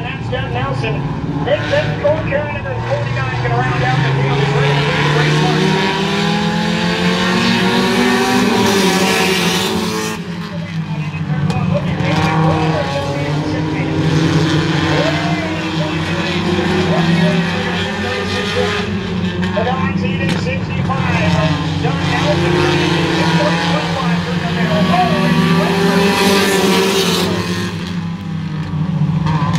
and that's Doug Nelson. Then, then and the 49 can round out the field. It's ready to be a great mark. The Dogs eating 65. Doug Nelson running 6.25 through the middle.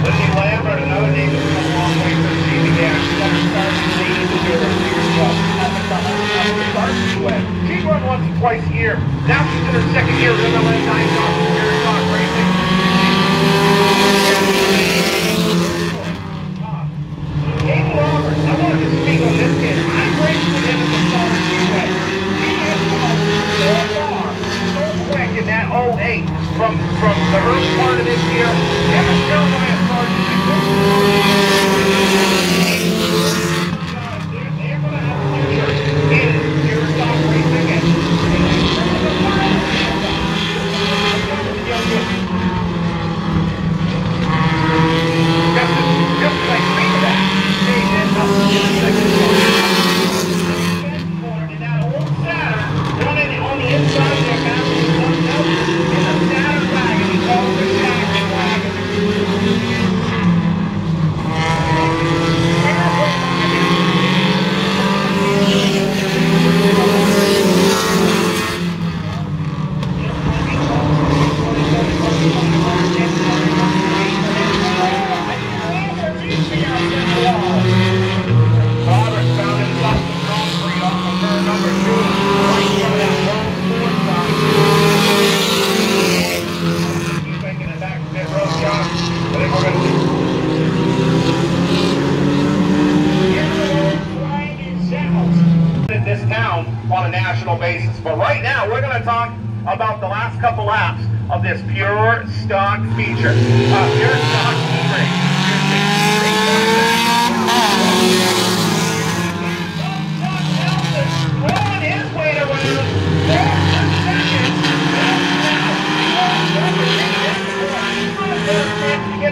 Lindsay Lambert, another name that's come a long way for the team again. She's got her start in the league this year. Up at the up at the varsity way. She's run once or twice a year. Now she's in her second year of and Dog Racing. Aiden Roberts, I wanted to speak on this kid. Raced with him at the Star Speedway. He has gone so far, so quick in that 08 from, from the early part of this year. Him and Lance Sargent, they're they're gonna have a future in Spirit Dog Racing and just, just like think of that. They did nothing in the second quarter. In that old Saturn, down in, on the inside of their mountain, something else, in the Saturn wagon, he called it the Saturn wagon. Robert found himself in concrete off of turn number two, right in front of that long fourth sign. He's making it back to pit road, John. I think we're gonna. Flag is out. In this town on a national basis, but right now we're gonna talk about the last couple laps of this pure stock feature. Uh, pure stock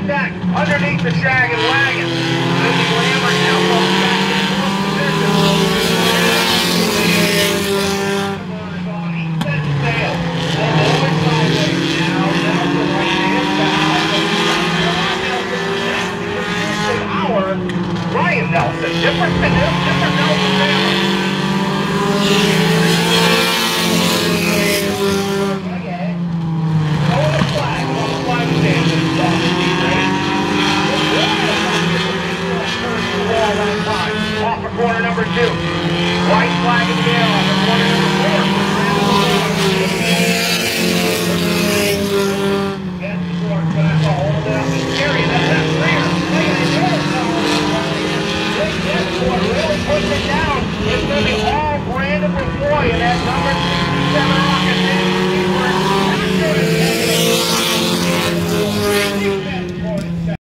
back underneath the shag and wagon. Lindsey Lambert now falls back in fourth position. Nelson. Different, different Nelson family. off for corner number two. White flag in the air for corner number four. That Ford, really puts it down. It's going to be all Brandon McCoy in that number two.